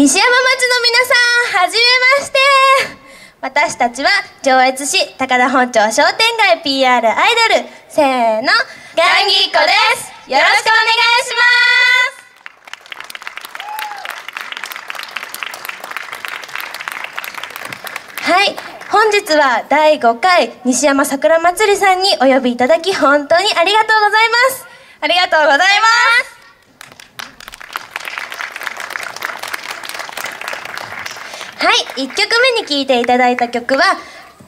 西山町の皆さん、はじめまして。私たちは上越市高田本町商店街 PR アイドル、せーの、ガンギーコです。よろしくお願いします。はい、本日は第5回西山桜祭りさんにお呼びいただき本当にありがとうございます。ありがとうございます。はい、1曲目に聴いていただいた曲は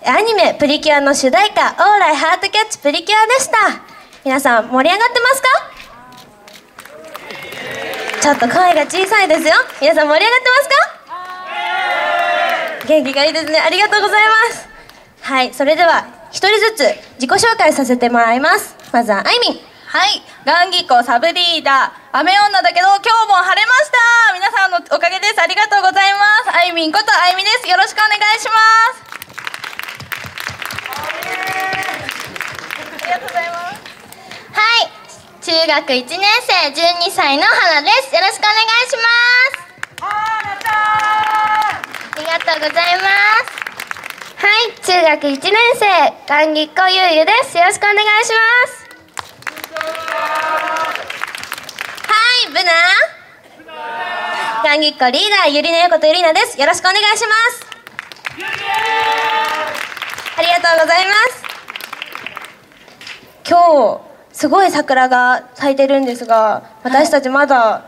アニメ「プリキュア」の主題歌「オーライハートキャッチプリキュア」でした。皆さん盛り上がってますか？ちょっと声が小さいですよ。皆さん盛り上がってますか？元気がいいですね。ありがとうございます。はいそれでは一人ずつ自己紹介させてもらいます。まずはあいみんはい、ガンギコサブリーダー、雨女だけど今日も晴れました。皆さんのおかげです。ありがとうございます。あいみんことあいみです。よろしくお願いします。ありがとうございます。はい。中学1年生12歳の花です。よろしくお願いします。ありがとうございます。はい。中学1年生ガンギッコゆうゆです。よろしくお願いしますブナガンギッコリーダーゆりなよことゆりなです。よろしくお願いします。ありがとうございます。今日すごい桜が咲いてるんですが私たちまだ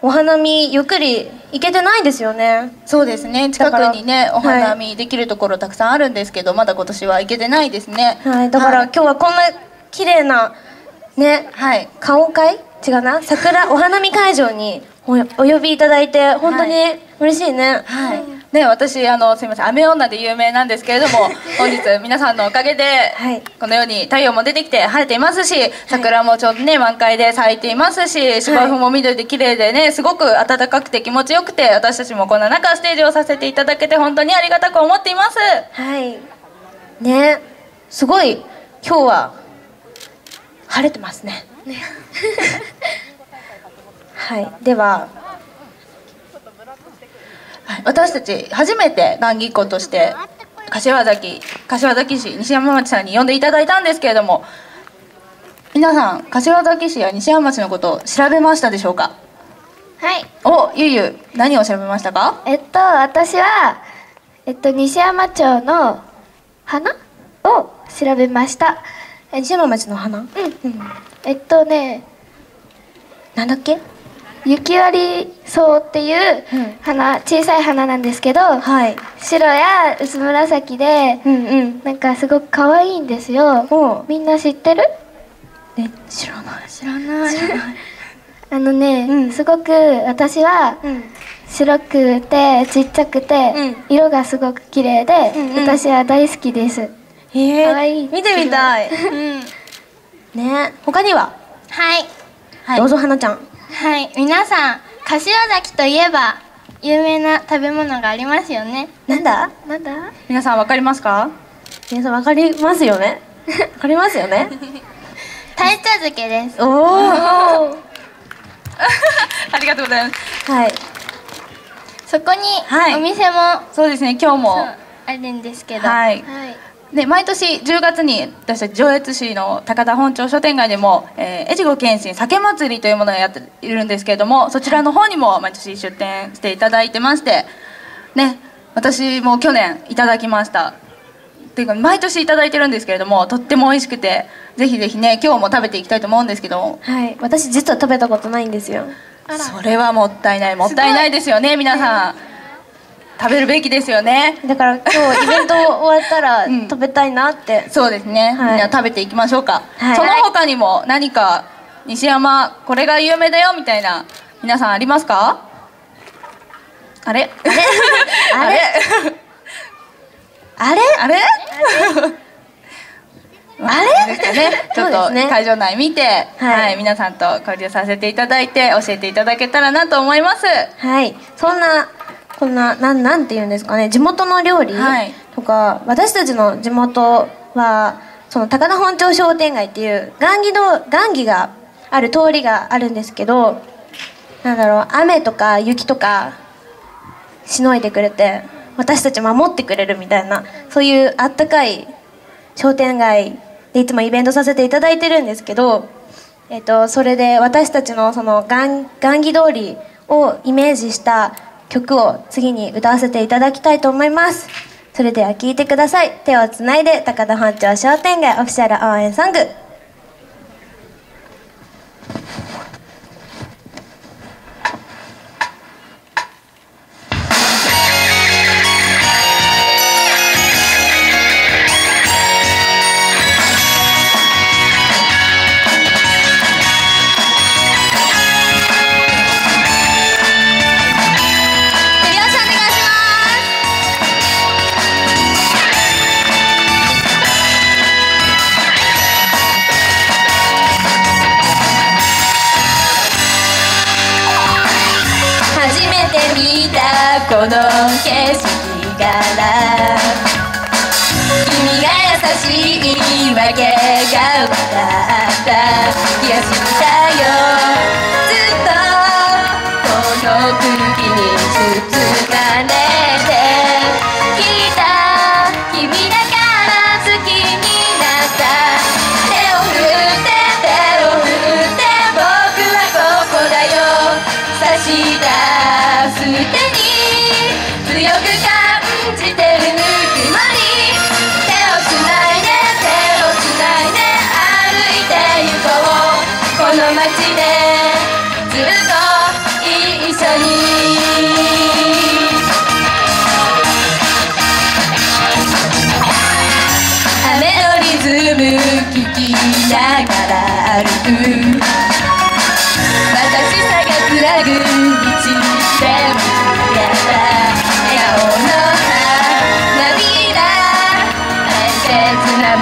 お花見ゆっくり行けてないですよね。そうですね、近くにね、お花見できるところたくさんあるんですけど、まだ今年は行けてないですね。はい。だから今日はこんな綺麗なねはい。顔会？違うな。桜お花見会場におお呼びいただいて本当に嬉しいね、はい。ね、私、あの、すみません、雨女で有名なんですけれども、本日皆さんのおかげで、はい。このように太陽も出てきて晴れていますし、桜もちょうどね、満開で咲いていますし、芝生も緑で綺麗でね、すごく暖かくて気持ちよくて、私たちもこんな中ステージをさせていただけて本当にありがたく思っています。はい。ねすごい。今日は晴れてますね。はい。でははい私たち初めて南紀っ子として柏崎柏崎市西山町さんに呼んでいただいたんですけれども皆さん柏崎市や西山町のことを調べましたでしょうか？はい。おゆうゆう何を調べましたか？えっと私はえっと西山町の花を調べましたえ西山町の花？うん、えっとねなんだっけ？雪割り草っていううん。花、小さい花なんですけど、はい。白や薄紫でうんうん。なんかすごく可愛いんですよ。みんな知ってる？え知らない。知らない。あのね、うん。すごく私はうん。白くてちっちゃくて、うん。色がすごく綺麗で、うんうん。私は大好きですへかわい。い見てみたい。うん。ね。他には、はい。はい。どうぞ花ちゃん。はい。皆さん柏崎といえば有名な食べ物がありますよね。なんだ？なんだ？皆さんわかりますか？皆さんわかりますよね？わかりますよね？鯛茶漬けです。おおは ありがとうございます。い。そこにはい。お店も、そうですね今日も。あるんですけど。はい。はいで毎年10月に私たち上越市の高田本町書店街でも、えー、越後謙信酒祭りというものをやっているんですけれどもそちらの方にも毎年出店していただいてましてね私も去年いただきました。っていうか毎年いただいてるんですけれどもとっても美味しくてぜひぜひね今日も食べていきたいと思うんですけど。はい。私実は食べたことないんですよ。それはもったいないもったいないですよね皆さん食べるべきですよね。だから今日イベント終わったらうん。食べたいなって、そうですね、はい。みんな食べていきましょうか、はい。その他にも何か西山これが有名だよみたいな皆さんありますか？あれ？あれ？あれ？あれ？あれ？ですかね。ちょっと会場内見て、はい。はい皆さんと交流させていただいて教えていただけたらなと思います。はい。そんなこんななんなんて言うんですかね地元の料理とか、はい、私たちの地元はその高田本町商店街っていう雁木の雁木がある通りがあるんですけどなんだろう雨とか雪とかしのいでくれて私たち守ってくれるみたいなそういうあったかい商店街でいつもイベントさせていただいてるんですけど、えっと、それで私たちのその雁木通りをイメージした曲を次に歌わせていただきたいと思います。それでは聴いてください。手をつないで高田本町商店街オフィシャル応援ソング。の景色から。君が優しいわけが分かった。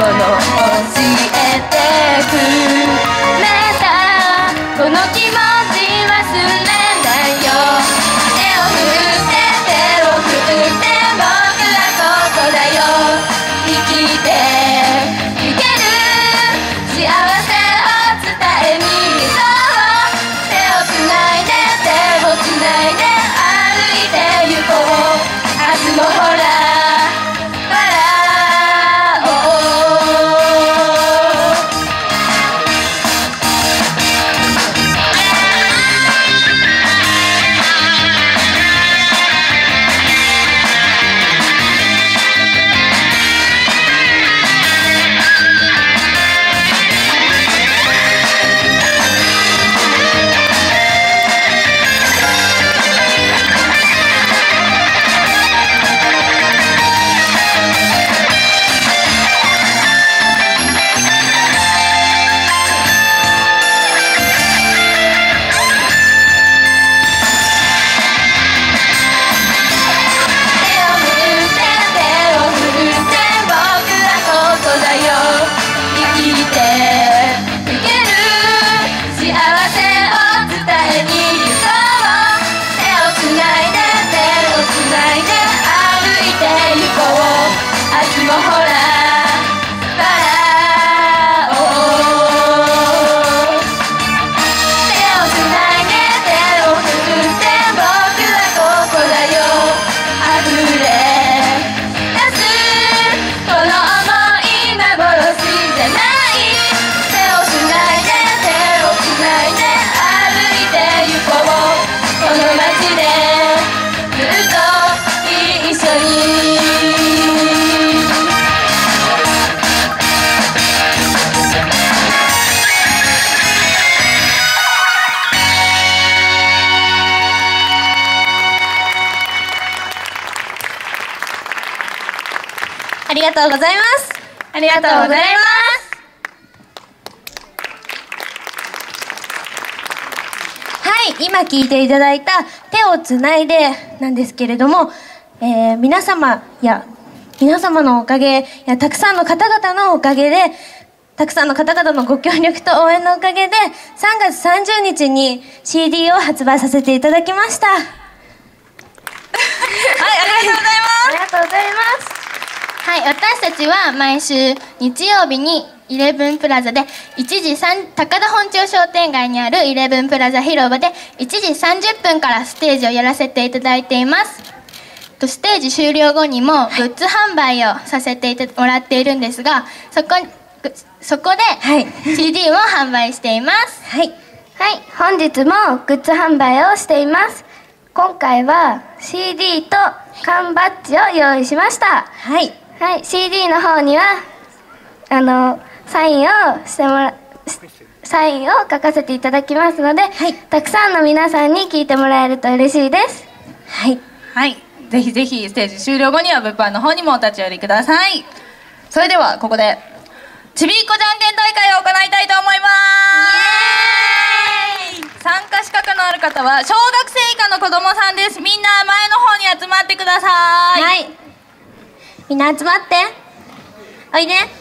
教えてくれがとうございます。ありがとうございます。はい今聴いていただいた「手をつないで」なんですけれども、えー、皆様や皆様のおかげやたくさんの方々のおかげでたくさんの方々のご協力と応援のおかげで3月30日に CD を発売させていただきました。はいありがとうございます。ありがとうございます。はい私たちは毎週日曜日にイレブンプラザで1時3高田本町商店街にあるイレブンプラザ広場で1時30分からステージをやらせていただいています。ステージ終了後にもグッズ販売をさせてもらっているんですがそこそこで CD を販売しています。はい、はい、本日もグッズ販売をしています。今回は CD と缶バッジを用意しました。はい。はい、CD の方にはあのサインをしてもらサインを書かせていただきますので、はい。たくさんの皆さんに聞いてもらえると嬉しいです。はい。はい。ぜひぜひステージ終了後には物販の方にもお立ち寄りください。それではここでちびっこじゃんけん大会を行いたいと思います。参加資格のある方は小学生以下の子供さんです。みんな前の方に集まってください。はいみんな集まって。おいで。